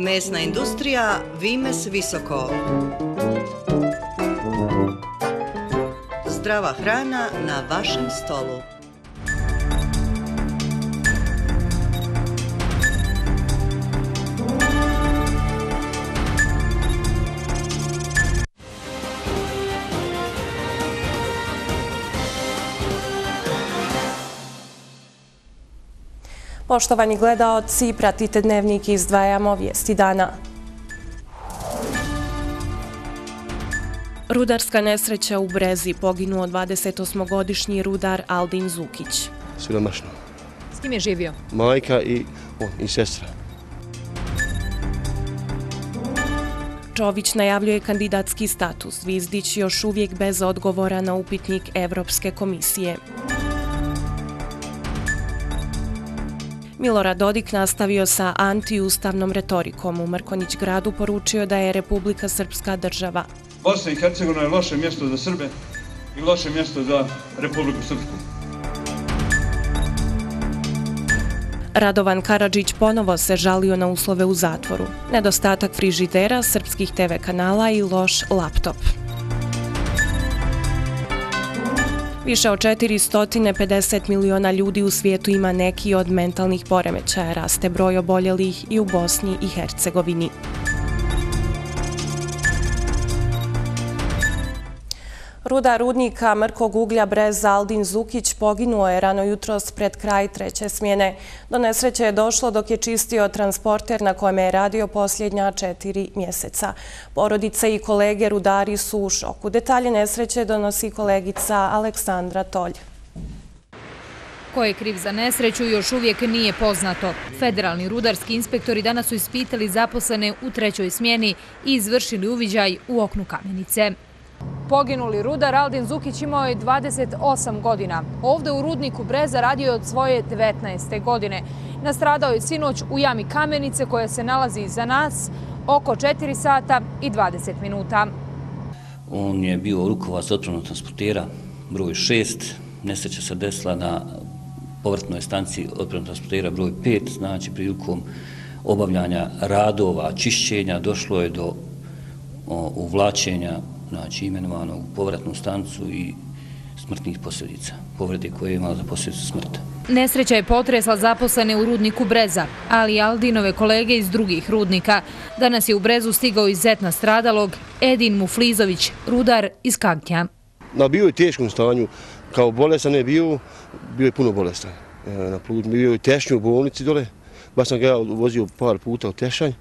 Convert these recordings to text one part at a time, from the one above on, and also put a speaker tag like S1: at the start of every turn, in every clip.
S1: Mesna industrija Vimes Visoko. Zdrava hrana na vašem stolu.
S2: Poštovani gledaoci, pratite dnevnik i izdvajamo vijesti dana. Rudarska nesreća u Brezi poginuo 28-godišnji rudar Aldin Zukić.
S3: Siromašno.
S4: S kim je živio?
S3: Majka i, on, i sestra.
S2: Čović najavljuje kandidatski status. Vizdić još uvijek bez odgovora na upitnik Evropske komisije. Milorad Dodik nastavio sa antiustavnom retorikom. U Mrkonjić gradu poručio da je Republika Srpska država.
S5: Bosna i Hercegovina je loše mjesto za Srbe i loše mjesto za Republiku Srpsku.
S2: Radovan Karadžić ponovo se žalio na uslove u zatvoru. Nedostatak frižidera, srpskih TV kanala i loš laptop. Više od 450 miliona ljudi u svijetu ima neki od mentalnih poremećaja. Raste broj oboljelih i u Bosni i Hercegovini. Ruda rudnika Mrkog uglja Brez Aldin Zukić poginuo je rano jutros pred kraj treće smjene. Do nesreće je došlo dok je čistio transporter na kojem je radio posljednja četiri mjeseca. Porodice i kolege rudari su u šoku. Detalje nesreće donosi kolegica Aleksandra Tolj.
S4: Ko je kriv za nesreću još uvijek nije poznato. Federalni rudarski inspektori danas su ispitali zaposlene u trećoj smjeni i izvršili uviđaj u oknu kamenice. Poginuli rudar Aldin Zukić imao je 28 godina. Ovde u rudniku Breza radio je od svoje 19. godine. Nastradao je sinoć u jami kamenice koja se nalazi iza nas oko 4 sata i 20 minuta.
S6: On je bio rukovac otpravnog transportera broj 6. Nesreća se desila na povrtnoj stanci otpravnog transportera broj 5. Znači, prilikom obavljanja radova, čišćenja, došlo je do uvlačenja znači imenovano u povratnu stancu i smrtnih posljedica, povrede koje je imala za posljedicu smrta.
S4: Nesreća je potresla zaposlene u rudniku Breza, ali i Aldinove kolege iz drugih rudnika. Danas je u Brezu stigao iz Zetna stradalog Edin Muflizović, rudar iz Kankja.
S3: Na bio je teškom stanju, kao bolestan je bio, bio je puno bolestan. E, na put, bio je tešnju u bolnici dole, baš sam ga vozio par puta u tešanj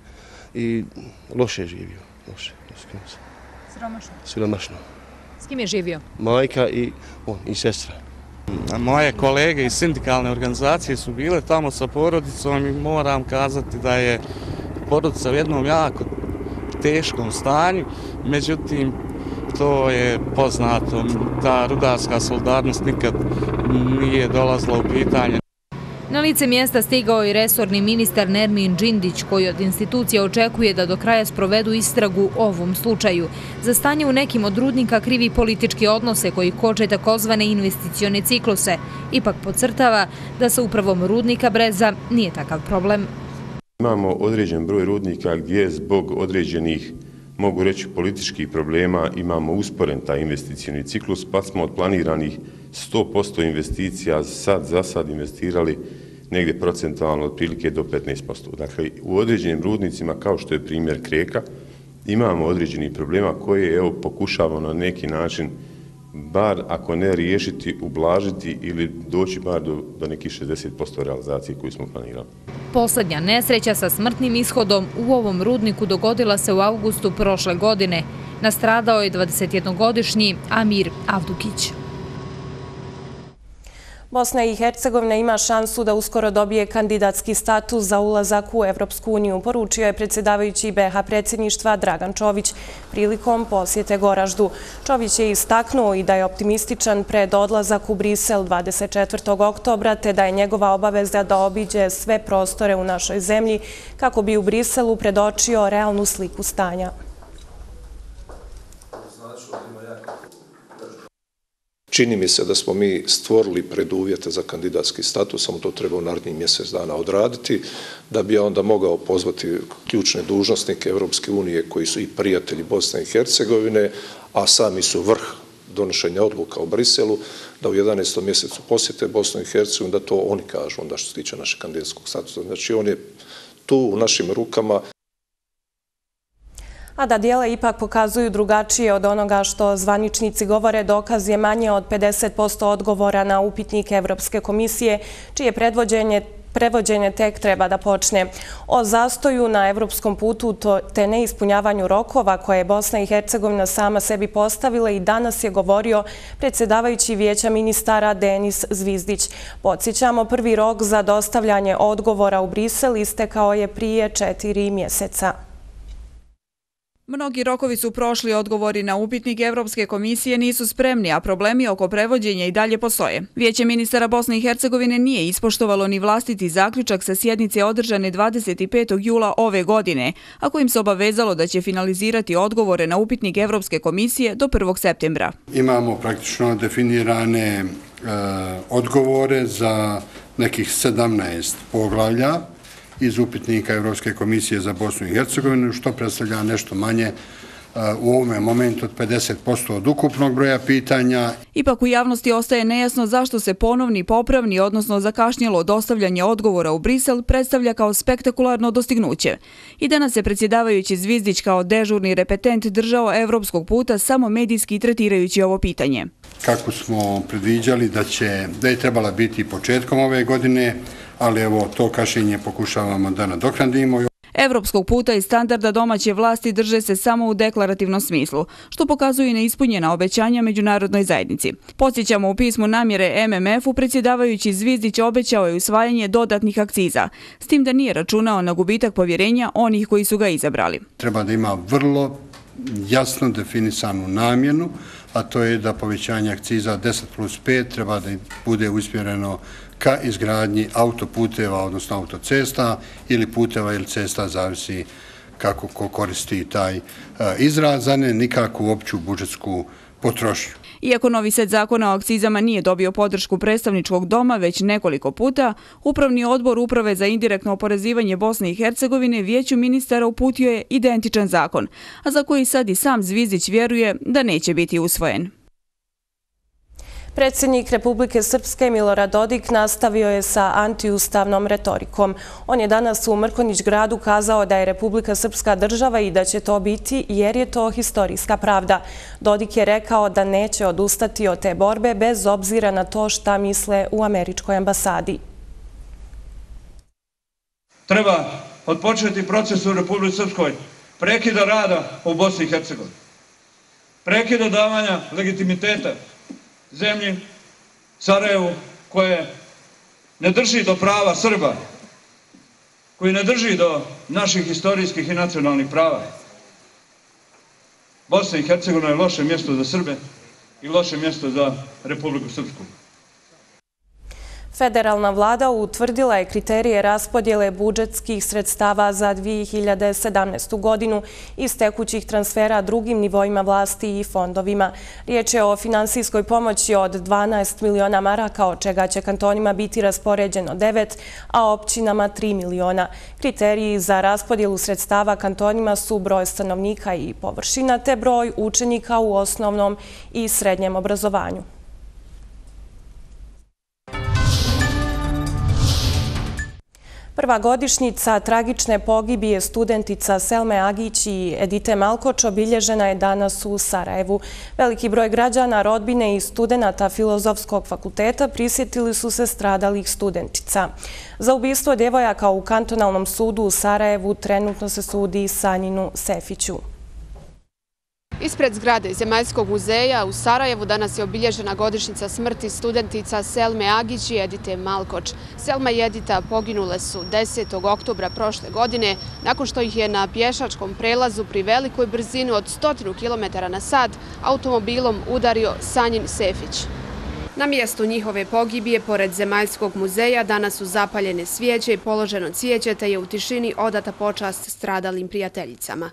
S3: i loše je živio, loše, loše.
S4: Siromašno?
S3: Siromašno.
S4: S kim je živio?
S3: Majka i, on, i sestra.
S7: Moje kolege iz sindikalne organizacije su bile tamo sa porodicom i moram kazati da je porodica u jednom jako teškom stanju. Međutim, to je poznato, ta rudarska solidarnost nikad nije dolazila u pitanje.
S4: Na lice mjesta stigao i resorni ministar Nermin Džindić, koji od institucija očekuje da do kraja sprovedu istragu ovom slučaju. Za stanje u nekim od rudnika krivi političke odnose koji koče takozvane investicione cikluse. Ipak podcrtava da sa upravom rudnika Breza nije takav problem.
S8: Imamo određen broj rudnika gdje zbog određenih, mogu reći, političkih problema imamo usporen taj investicioni ciklus, pa smo od planiranih 100% investicija sad za sad investirali negdje procentualno otprilike do 15%. Dakle, u određenim rudnicima, kao što je primjer Kreka, imamo određeni problema koje evo, pokušavamo na neki način bar, ako ne riješiti, ublažiti ili doći bar do, do nekih 60% realizacije koju smo planirali.
S4: Poslednja nesreća sa smrtnim ishodom u ovom rudniku dogodila se u augustu prošle godine. Nastradao je 21-godišnji Amir Avdukić.
S2: Bosna i Hercegovina ima šansu da uskoro dobije kandidatski status za ulazak u Evropsku uniju, poručio je predsjedavajući BH predsjedništva Dragan Čović prilikom posjete Goraždu. Čović je istaknuo i da je optimističan pred odlazak u Brisel 24. oktobra, te da je njegova obaveza da obiđe sve prostore u našoj zemlji kako bi u Briselu predočio realnu sliku stanja.
S9: Čini mi se da smo mi stvorili preduvjete za kandidatski status, samo to treba u narednih mjesec dana odraditi, da bi onda mogao pozvati ključne dužnostnike Evropske unije koji su i prijatelji Bosne i Hercegovine, a sami su vrh donošenja odluka u Briselu, da u 11. mjesecu posjete Bosnu i Hercegovinu, da to oni kažu onda što se tiče našeg kandidatskog statusa. Znači on je tu u našim rukama
S2: A da dijela ipak pokazuju drugačije od onoga što zvaničnici govore, dokaz je manje od 50% odgovora na upitnike Evropske komisije, čije predvođenje prevođenje tek treba da počne. O zastoju na evropskom putu te neispunjavanju rokova koje je Bosna i Hercegovina sama sebi postavila i danas je govorio predsjedavajući vijeća ministara Denis Zvizdić. Podsjećamo, prvi rok za dostavljanje odgovora u Brisel istekao je prije četiri mjeseca.
S10: Mnogi rokovi su prošli odgovori na upitnik Evropske komisije nisu spremni, a problemi oko prevođenja i dalje postoje. Vijeće ministara Bosne i Hercegovine nije ispoštovalo ni vlastiti zaključak sa sjednice održane 25. jula ove godine, a kojim se obavezalo da će finalizirati odgovore na upitnik Evropske komisije do 1. septembra.
S11: Imamo praktično definirane e, odgovore za nekih 17 poglavlja, iz upitnika Evropske komisije za Bosnu i Hercegovinu, što predstavlja nešto manje u ovome momentu od 50% od ukupnog broja pitanja.
S10: Ipak u javnosti ostaje nejasno zašto se ponovni, popravni, odnosno zakašnjelo dostavljanje odgovora u Brisel predstavlja kao spektakularno dostignuće. I danas se predsjedavajući Zvizdić kao dežurni repetent držao evropskog puta samo medijski tretirajući ovo pitanje.
S11: Kako smo predviđali da, će, da je trebala biti početkom ove godine, ali evo to kašenje pokušavamo da nadoknadimo.
S10: Evropskog puta i standarda domaće vlasti drže se samo u deklarativnom smislu, što pokazuje neispunjena obećanja međunarodnoj zajednici. Posjećamo u pismu namjere MMF-u, predsjedavajući Zvizdić obećao je usvajanje dodatnih akciza, s tim da nije računao na gubitak povjerenja onih koji su ga izabrali.
S11: Treba da ima vrlo jasno definisanu namjenu, a to je da povećanje akciza 10 plus 5 treba da bude uspjereno ka izgradnji autoputeva, odnosno autocesta ili puteva ili cesta, zavisi kako ko koristi taj izrazane, izraz, a ne nikakvu opću budžetsku potrošnju.
S10: Iako novi set zakona o akcizama nije dobio podršku predstavničkog doma već nekoliko puta, Upravni odbor Uprave za indirektno oporezivanje Bosne i Hercegovine vijeću ministara uputio je identičan zakon, a za koji sad i sam Zvizdić vjeruje da neće biti usvojen.
S2: Predsjednik Republike Srpske Milorad Dodik nastavio je sa antiustavnom retorikom. On je danas u Mrkonić gradu kazao da je Republika Srpska država i da će to biti jer je to historijska pravda. Dodik je rekao da neće odustati od te borbe bez obzira na to šta misle u američkoj ambasadi.
S5: Treba odpočeti proces u Republike Srpskoj prekida rada u Bosni i Hercegovini. Prekida davanja legitimiteta zemlji, Sarajevu, koje ne drži do prava Srba, koji ne drži do naših historijskih i nacionalnih prava. Bosna i Hercegovina je loše mjesto za Srbe i loše mjesto za Republiku Srpsku.
S2: Federalna vlada utvrdila je kriterije raspodjele budžetskih sredstava za 2017. godinu iz tekućih transfera drugim nivoima vlasti i fondovima. Riječ je o finansijskoj pomoći od 12 miliona maraka, od čega će kantonima biti raspoređeno 9, a općinama 3 miliona. Kriteriji za raspodjelu sredstava kantonima su broj stanovnika i površina, te broj učenika u osnovnom i srednjem obrazovanju. Prva godišnjica tragične pogibije studentica Selme Agić i Edite Malkoč obilježena je danas u Sarajevu. Veliki broj građana, rodbine i studenta Filozofskog fakulteta prisjetili su se stradalih studentica. Za ubistvo djevojaka u kantonalnom sudu u Sarajevu trenutno se sudi Sanjinu Sefiću.
S12: Ispred zgrade Zemaljskog muzeja u Sarajevu danas je obilježena godišnjica smrti studentica Selme Agić i Edite Malkoč. Selma i Edita poginule su 10. oktobra prošle godine nakon što ih je na pješačkom prelazu pri velikoj brzinu od 100 km na sad automobilom udario Sanjin Sefić. Na mjestu njihove pogibije, pored Zemaljskog muzeja, danas su zapaljene svijeće i položeno cijeće, te je u tišini odata počast stradalim prijateljicama.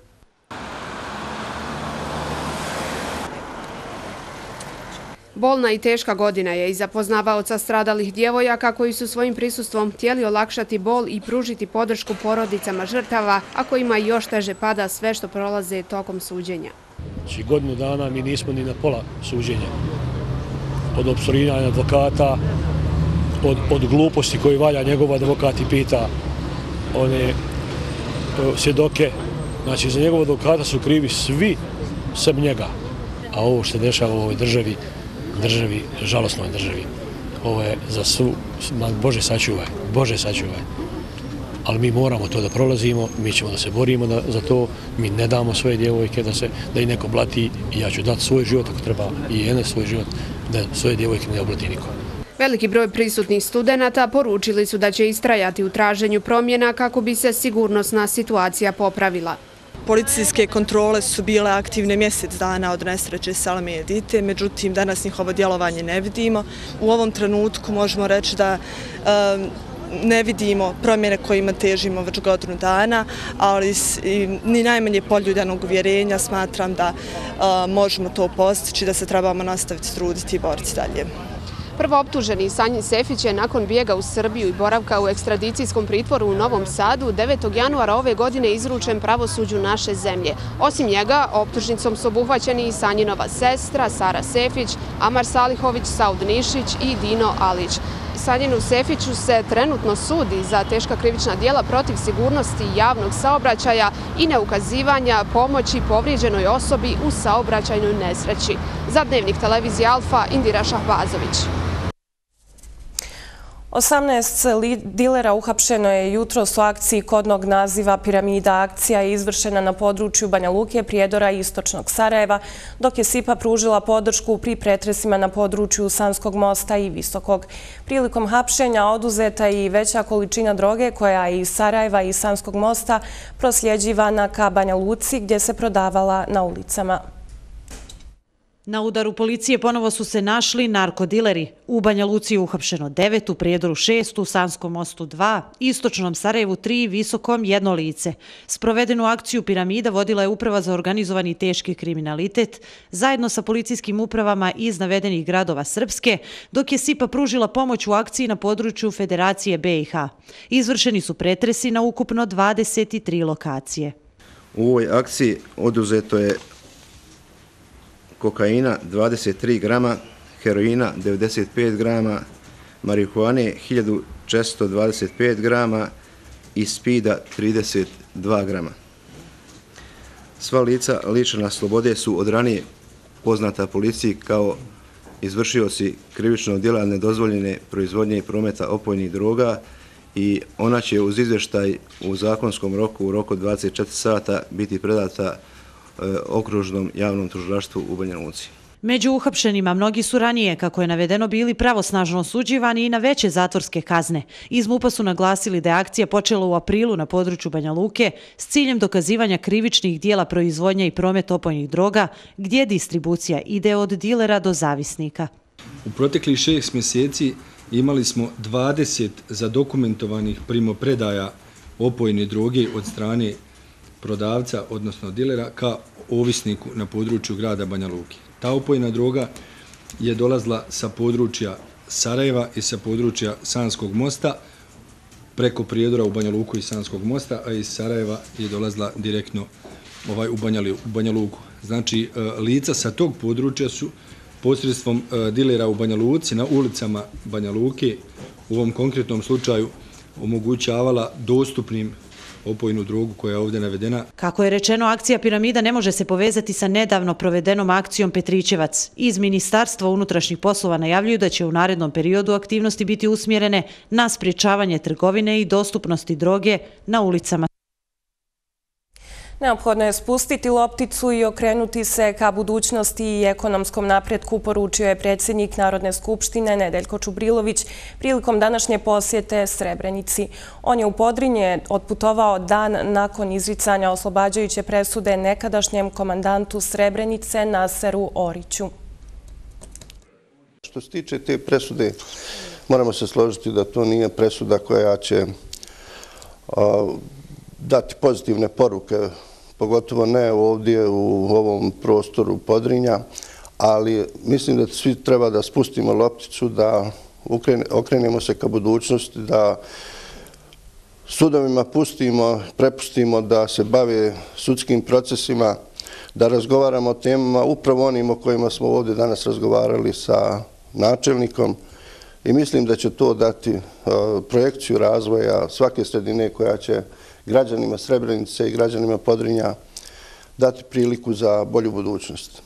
S12: Bolna i teška godina je i za poznavaoca stradalih djevojaka koji su svojim prisustvom htjeli olakšati bol i pružiti podršku porodicama žrtava, a kojima još teže pada sve što prolaze tokom suđenja.
S13: Znači godinu dana mi nismo ni na pola suđenja. Od obsorinjanja advokata, od, od gluposti koji valja njegov advokat i pita one e, svjedoke. Znači za njegov advokata su krivi svi sem njega. A ovo što se dešava u ovoj državi, državi, žalostnoj državi. Ovo je za svu, Bože sačuvaj, Bože sačuvaj. Ali mi moramo to da prolazimo, mi ćemo da se borimo da, za to, mi ne damo svoje djevojke da se da i neko blati i ja ću dati svoj život ako treba i jedne svoj život da svoje djevojke ne oblati niko.
S12: Veliki broj prisutnih studenta poručili su da će istrajati u traženju promjena kako bi se sigurnosna situacija popravila.
S14: Policijske kontrole su bile aktivne mjesec dana od nesreće Salame i Edite, međutim danas njihovo djelovanje ne vidimo. U ovom trenutku možemo reći da ne vidimo promjene kojima težimo već godinu dana, ali ni najmanje poljuljanog uvjerenja smatram da možemo to postići, da se trebamo nastaviti truditi i boriti dalje.
S12: Prvo Sanji Sefić je nakon bijega u Srbiju i boravka u ekstradicijskom pritvoru u Novom Sadu 9. januara ove godine izručen pravosuđu naše zemlje. Osim njega, optužnicom su obuhvaćeni i Sanjinova sestra Sara Sefić, Amar Salihović, Saud Nišić i Dino Alić. Sanjinu Sefiću se trenutno sudi za teška krivična dijela protiv sigurnosti javnog saobraćaja i neukazivanja pomoći povrijeđenoj osobi u saobraćajnoj nesreći. Za dnevnik televizije Alfa, Indira Šahbazović.
S2: 18 dilera uhapšeno je jutro su akciji kodnog naziva Piramida akcija je izvršena na području Banja Luke, Prijedora i Istočnog Sarajeva, dok je SIPA pružila podršku pri pretresima na području Sanskog mosta i Visokog. Prilikom hapšenja oduzeta i veća količina droge koja je iz Sarajeva i Sanskog mosta prosljeđivana ka Banja Luci gdje se prodavala na ulicama.
S15: Na udaru policije ponovo su se našli narkodileri. U Banja Luci je uhapšeno 9, u Prijedoru 6, u Sanskom mostu 2, Istočnom Sarajevu 3, Visokom jedno lice. Sprovedenu akciju Piramida vodila je uprava za organizovani teški kriminalitet zajedno sa policijskim upravama iz navedenih gradova Srpske, dok je SIPA pružila pomoć u akciji na području Federacije BiH. Izvršeni su pretresi na ukupno 23 lokacije.
S16: U ovoj akciji oduzeto je kokaina 23 grama, heroina 95 grama, marihuane 1425 grama i spida 32 grama. Sva lica ličena slobode su od ranije poznata policiji kao izvršioci krivičnog djela nedozvoljene proizvodnje i prometa opojnih droga i ona će uz izveštaj u zakonskom roku u roku 24 sata biti predata okružnom javnom tužilaštvu u Banja Luci.
S15: Među uhapšenima mnogi su ranije, kako je navedeno, bili pravosnažno osuđivani i na veće zatvorske kazne. Iz MUPA su naglasili da je akcija počela u aprilu na području Banja Luke s ciljem dokazivanja krivičnih dijela proizvodnja i promet opojnih droga, gdje distribucija ide od dilera do zavisnika.
S17: U proteklih šest mjeseci imali smo 20 zadokumentovanih primopredaja opojne droge od strane prodavca, odnosno dilera, ka ovisniku na području grada Banja Luki. Ta upojna droga je dolazla sa područja Sarajeva i sa područja Sanskog mosta, preko prijedora u Banja Luku i Sanskog mosta, a iz Sarajeva je dolazla direktno ovaj u Banja, u Banja Luku. Znači, e, lica sa tog područja su posredstvom e, dilera u Banja Luci na ulicama Banja Luke u ovom konkretnom slučaju omogućavala dostupnim opojnu drogu koja je ovdje navedena.
S15: Kako je rečeno, akcija piramida ne može se povezati sa nedavno provedenom akcijom Petrićevac. Iz Ministarstva unutrašnjih poslova najavljuju da će u narednom periodu aktivnosti biti usmjerene na spriječavanje trgovine i dostupnosti droge na ulicama.
S2: Neophodno je spustiti lopticu i okrenuti se ka budućnosti i ekonomskom napretku, poručio je predsjednik Narodne skupštine Nedeljko Čubrilović prilikom današnje posjete Srebrenici. On je u Podrinje otputovao dan nakon izricanja oslobađajuće presude nekadašnjem komandantu Srebrenice Naseru Oriću.
S18: Što se tiče te presude, moramo se složiti da to nije presuda koja će dati pozitivne poruke, pogotovo ne ovdje u ovom prostoru Podrinja, ali mislim da svi treba da spustimo lopticu, da okrenemo se ka budućnosti, da sudovima pustimo, prepustimo da se bave sudskim procesima, da razgovaramo o temama upravo onim o kojima smo ovdje danas razgovarali sa načelnikom i mislim da će to dati eh, projekciju razvoja svake sredine koja će građanima Srebrenice i građanima Podrinja dati priliku za bolju budućnost.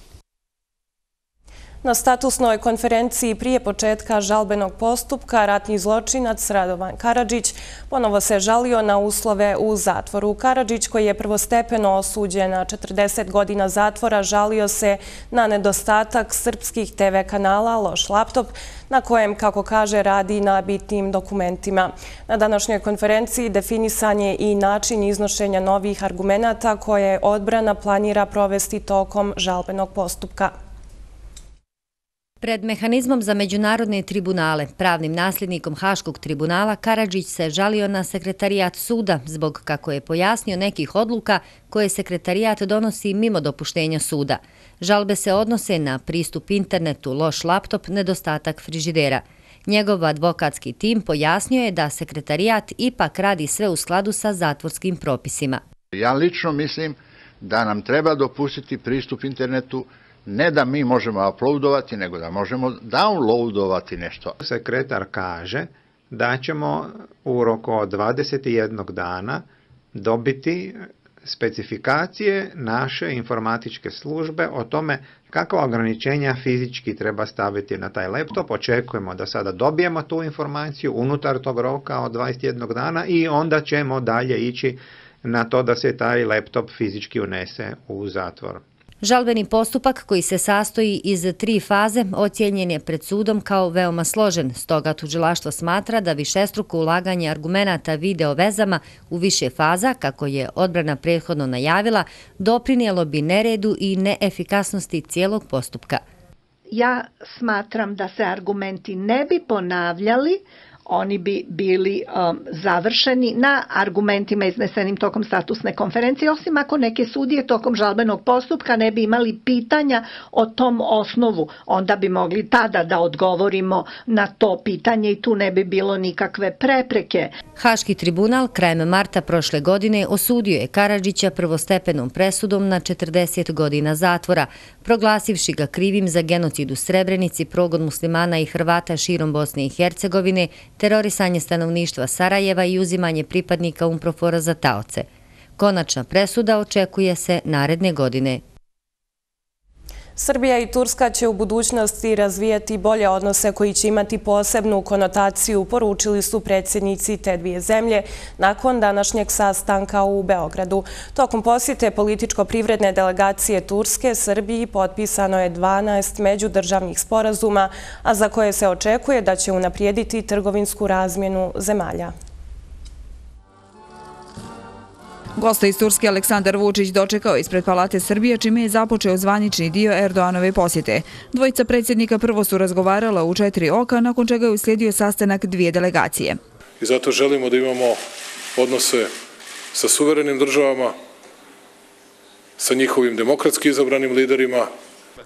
S2: Na statusnoj konferenciji prije početka žalbenog postupka ratni zločinac Radovan Karadžić ponovo se žalio na uslove u zatvoru. Karadžić koji je prvostepeno osuđen na 40 godina zatvora žalio se na nedostatak srpskih TV kanala Loš laptop na kojem, kako kaže, radi na bitnim dokumentima. Na današnjoj konferenciji definisan je i način iznošenja novih argumenta koje odbrana planira provesti tokom žalbenog postupka.
S19: Pred mehanizmom za međunarodne tribunale, pravnim nasljednikom Haškog tribunala, Karadžić se žalio na sekretarijat suda zbog, kako je pojasnio, nekih odluka koje sekretarijat donosi mimo dopuštenja suda. Žalbe se odnose na pristup internetu, loš laptop, nedostatak frižidera. Njegov advokatski tim pojasnio je da sekretarijat ipak radi sve u skladu sa zatvorskim propisima.
S20: Ja lično mislim da nam treba dopustiti pristup internetu ne da mi možemo uploadovati, nego da možemo downloadovati nešto.
S21: Sekretar kaže da ćemo u roku od 21 dana dobiti specifikacije naše informatičke službe o tome kakva ograničenja fizički treba staviti na taj laptop. Očekujemo da sada dobijemo tu informaciju unutar tog roka od 21 dana i onda ćemo dalje ići na to da se taj laptop fizički unese u zatvor.
S19: Žalbeni postupak koji se sastoji iz tri faze ocijenjen je pred sudom kao veoma složen, stoga tužilaštvo smatra da višestruko ulaganje argumenta video vezama u više faza, kako je odbrana prethodno najavila, doprinijelo bi neredu i neefikasnosti cijelog postupka.
S22: Ja smatram da se argumenti ne bi ponavljali, oni bi bili um, završeni na argumentima iznesenim tokom statusne konferencije, osim ako neke sudije tokom žalbenog postupka ne bi imali pitanja o tom osnovu, onda bi mogli tada da odgovorimo na to pitanje i tu ne bi bilo nikakve prepreke.
S19: Haški tribunal krajem marta prošle godine osudio je Karadžića prvostepenom presudom na 40 godina zatvora, proglasivši ga krivim za genocid u Srebrenici, progon muslimana i Hrvata širom Bosne i Hercegovine, terorisanje stanovništva Sarajeva i uzimanje pripadnika Umprofora za taoce. Konačna presuda očekuje se naredne godine.
S2: Srbija i Turska će u budućnosti razvijati bolje odnose koji će imati posebnu konotaciju, poručili su predsjednici te dvije zemlje nakon današnjeg sastanka u Beogradu. Tokom posjete političko-privredne delegacije Turske, Srbiji potpisano je 12 međudržavnih sporazuma, a za koje se očekuje da će unaprijediti trgovinsku razmjenu zemalja.
S10: Gosta iz Turske Aleksandar Vučić dočekao ispred Palate Srbije, čime je započeo zvanični dio Erdoanove posjete. Dvojica predsjednika prvo su razgovarala u četiri oka, nakon čega je uslijedio sastanak dvije delegacije.
S23: I zato želimo da imamo odnose sa suverenim državama, sa njihovim demokratski izabranim liderima,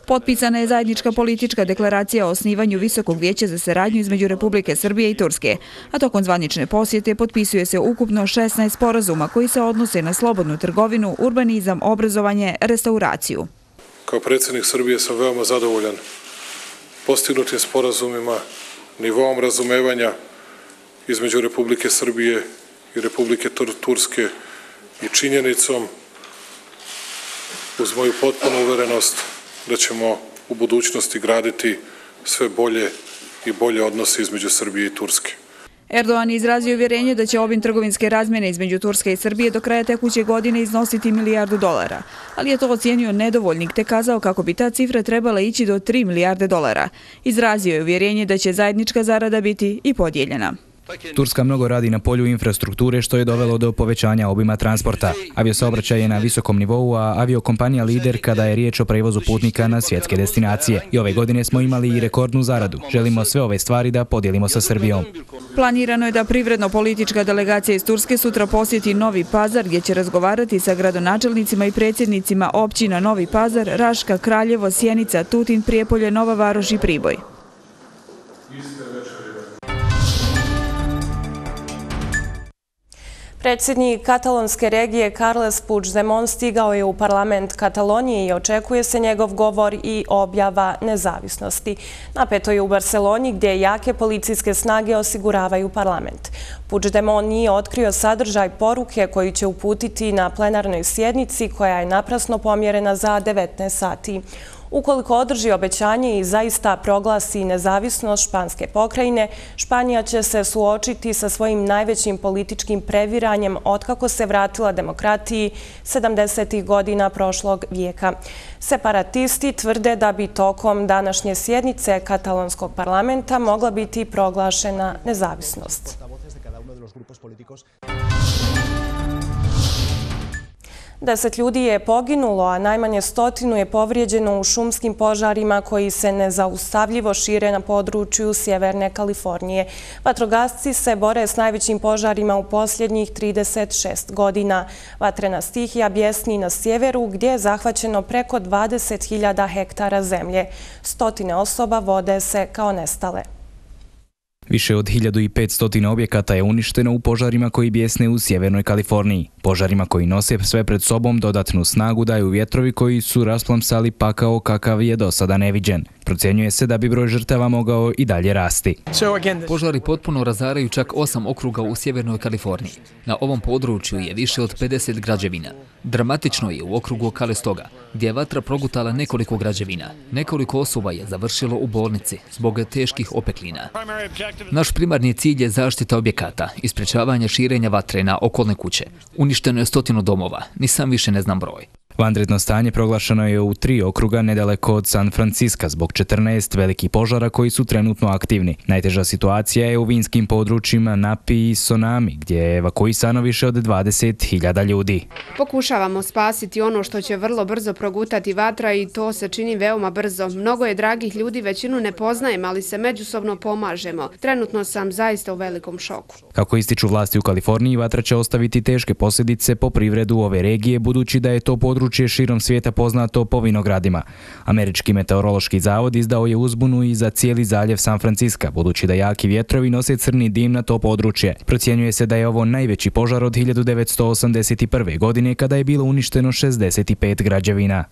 S10: Potpisana je zajednička politička deklaracija o osnivanju Visokog vijeća za saradnju između Republike Srbije i Turske, a tokom zvanične posjete potpisuje se ukupno 16 sporazuma koji se odnose na slobodnu trgovinu, urbanizam, obrazovanje, restauraciju.
S23: Kao predsjednik Srbije sam veoma zadovoljan postignutim sporazumima, nivom razumevanja između Republike Srbije i Republike Turske i činjenicom uz moju potpunu uverenost da ćemo u budućnosti graditi sve bolje i bolje odnose između Srbije i Turske.
S10: Erdoğan je izrazio uvjerenje da će ovim trgovinske razmjene između Turske i Srbije do kraja tekuće godine iznositi milijardu dolara, ali je to ocijenio nedovoljnik te kazao kako bi ta cifra trebala ići do 3 milijarde dolara. Izrazio je uvjerenje da će zajednička zarada biti i podijeljena.
S24: Turska mnogo radi na polju infrastrukture što je dovelo do povećanja obima transporta. Aviosaobraćaj je na visokom nivou, a aviokompanija lider kada je riječ o prevozu putnika na svjetske destinacije. I ove godine smo imali i rekordnu zaradu. Želimo sve ove stvari da podijelimo sa Srbijom.
S10: Planirano je da privredno-politička delegacija iz Turske sutra posjeti Novi Pazar gdje će razgovarati sa gradonačelnicima i predsjednicima općina Novi Pazar, Raška, Kraljevo, Sjenica, Tutin, Prijepolje, Nova Varoš i Priboj.
S2: Predsjednik katalonske regije Carles Puigdemont stigao je u parlament Katalonije i očekuje se njegov govor i objava nezavisnosti. Napeto je u Barceloni gdje jake policijske snage osiguravaju parlament. Puigdemont nije otkrio sadržaj poruke koju će uputiti na plenarnoj sjednici koja je naprasno pomjerena za 19 sati. Ukoliko održi obećanje i zaista proglasi nezavisnost Španske pokrajine, Španija će se suočiti sa svojim najvećim političkim previranjem otkako se vratila demokratiji 70. godina prošlog vijeka. Separatisti tvrde da bi tokom današnje sjednice katalonskog parlamenta mogla biti proglašena nezavisnost. Deset ljudi je poginulo, a najmanje stotinu je povrijeđeno u šumskim požarima koji se nezaustavljivo šire na području Sjeverne Kalifornije. Vatrogasci se bore s najvećim požarima u posljednjih 36 godina. Vatrena stihija bjesni na sjeveru gdje je zahvaćeno preko 20.000 hektara zemlje. Stotine osoba vode se kao nestale.
S24: Više od 1500 objekata je uništeno u požarima koji bjesne u Sjevernoj Kaliforniji. Požarima koji nose sve pred sobom dodatnu snagu daju vjetrovi koji su rasplamsali pakao kakav je do sada neviđen. Procjenjuje se da bi broj žrtava mogao i dalje rasti.
S25: Požari potpuno razaraju čak osam okruga u Sjevernoj Kaliforniji. Na ovom području je više od 50 građevina. Dramatično je u okrugu Kalestoga, gdje je vatra progutala nekoliko građevina. Nekoliko osoba je završilo u bolnici zbog teških opeklina. Naš primarni cilj je zaštita objekata i sprečavanje širenja vatre na okolne kuće. Uništeno je stotinu domova, ni sam više ne znam broj.
S24: Vanredno stanje proglašeno je u tri okruga nedaleko od San Franciska zbog 14 velikih požara koji su trenutno aktivni. Najteža situacija je u vinskim područjima Napi i Sonami, gdje je evakuisano više od 20.000 ljudi.
S12: Pokušavamo spasiti ono što će vrlo brzo progutati vatra i to se čini veoma brzo. Mnogo je dragih ljudi, većinu ne poznajem, ali se međusobno pomažemo. Trenutno sam zaista u velikom šoku.
S24: Kako ističu vlasti u Kaliforniji, vatra će ostaviti teške posljedice po privredu ove regije, budući da je to područje područje širom svijeta poznato po vinogradima. Američki meteorološki zavod izdao je uzbunu i za cijeli zaljev San Franciska, budući da jaki vjetrovi nose crni dim na to područje. Procjenjuje se da je ovo najveći požar od 1981. godine kada je bilo uništeno 65 građevina.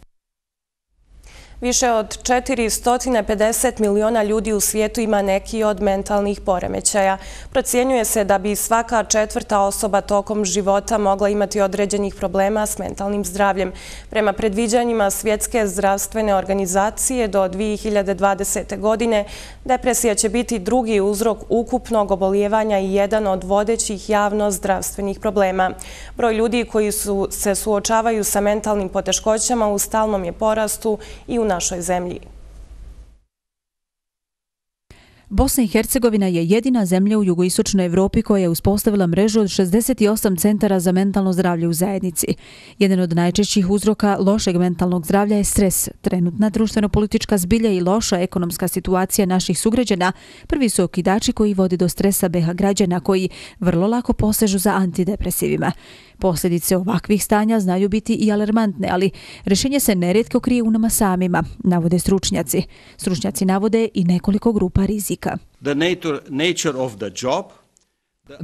S2: Više od 450 miliona ljudi u svijetu ima neki od mentalnih poremećaja. Procijenjuje se da bi svaka četvrta osoba tokom života mogla imati određenih problema s mentalnim zdravljem. Prema predviđanjima Svjetske zdravstvene organizacije do 2020. godine, depresija će biti drugi uzrok ukupnog obolijevanja i jedan od vodećih javno zdravstvenih problema. Broj ljudi koji se suočavaju sa mentalnim poteškoćama u stalnom je porastu i u našoj zemlji.
S26: Bosna i Hercegovina je jedina zemlja u jugoistočnoj Evropi koja je uspostavila mrežu od 68 centara za mentalno zdravlje u zajednici. Jedan od najčešćih uzroka lošeg mentalnog zdravlja je stres. Trenutna društveno-politička zbilja i loša ekonomska situacija naših sugrađana prvi su okidači koji vodi do stresa BH građana koji vrlo lako posežu za antidepresivima. Posljedice ovakvih stanja znaju biti i alarmantne, ali rešenje se nerijetko krije u nama samima, navode stručnjaci. Stručnjaci navode i nekoliko grupa rizika.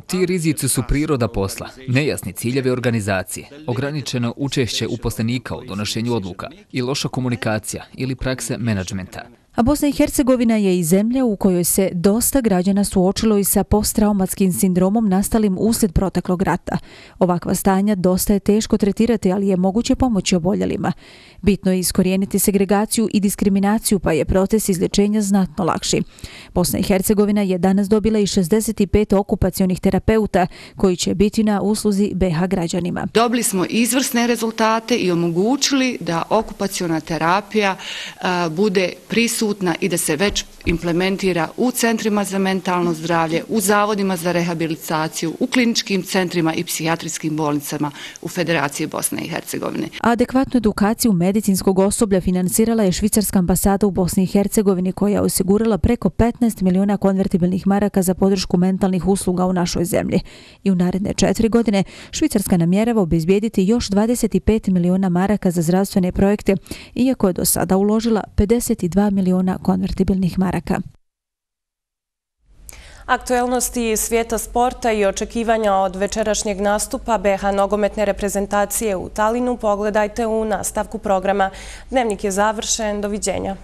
S25: Ti rizici su priroda posla, nejasni ciljeve organizacije, ograničeno učešće uposlenika u donošenju odluka i loša komunikacija ili prakse menadžmenta.
S26: A Bosna i Hercegovina je i zemlja u kojoj se dosta građana suočilo i sa posttraumatskim sindromom nastalim usled proteklog rata. Ovakva stanja dosta je teško tretirati, ali je moguće pomoći oboljelima. Bitno je iskorijeniti segregaciju i diskriminaciju, pa je proces izlječenja znatno lakši. Bosna i Hercegovina je danas dobila i 65 okupacijonih terapeuta koji će biti na usluzi BH građanima.
S27: Dobili smo izvrsne rezultate i omogućili da okupacijona terapija bude prisutna prisutna i da se već implementira u centrima za mentalno zdravlje, u zavodima za rehabilitaciju, u kliničkim centrima i psihijatrijskim bolnicama u Federaciji Bosne i Hercegovine.
S26: Adekvatnu edukaciju medicinskog osoblja financirala je Švicarska ambasada u Bosni i Hercegovini koja je osigurala preko 15 miliona konvertibilnih maraka za podršku mentalnih usluga u našoj zemlji. I u naredne četiri godine Švicarska namjerava obezbijediti još 25 miliona maraka za zdravstvene projekte, iako je do sada uložila 52 miliona konvertibilnih maraka.
S2: Aktuelnosti svijeta sporta i očekivanja od večerašnjeg nastupa BH nogometne reprezentacije u Talinu pogledajte u nastavku programa. Dnevnik je završen. Doviđenja.